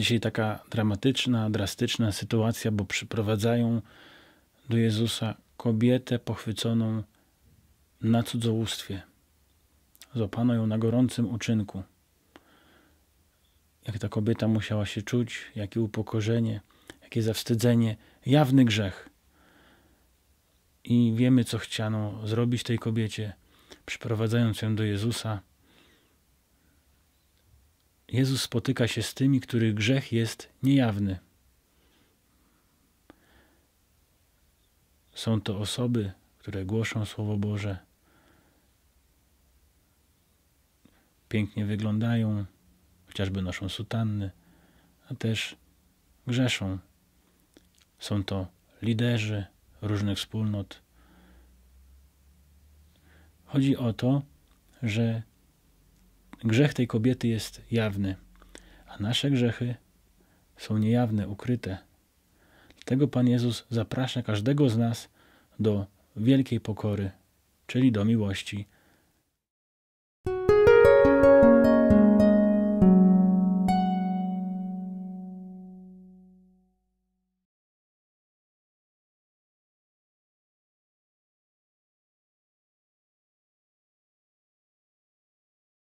Dzisiaj taka dramatyczna, drastyczna sytuacja, bo przyprowadzają do Jezusa kobietę pochwyconą na cudzołóstwie. Złapano ją na gorącym uczynku. Jak ta kobieta musiała się czuć, jakie upokorzenie, jakie zawstydzenie, jawny grzech. I wiemy, co chciano zrobić tej kobiecie, przyprowadzając ją do Jezusa. Jezus spotyka się z tymi, których grzech jest niejawny. Są to osoby, które głoszą Słowo Boże, pięknie wyglądają, chociażby noszą sutanny, a też grzeszą. Są to liderzy różnych wspólnot. Chodzi o to, że grzech tej kobiety jest jawny, a nasze grzechy są niejawne, ukryte. Dlatego Pan Jezus zaprasza każdego z nas do wielkiej pokory, czyli do miłości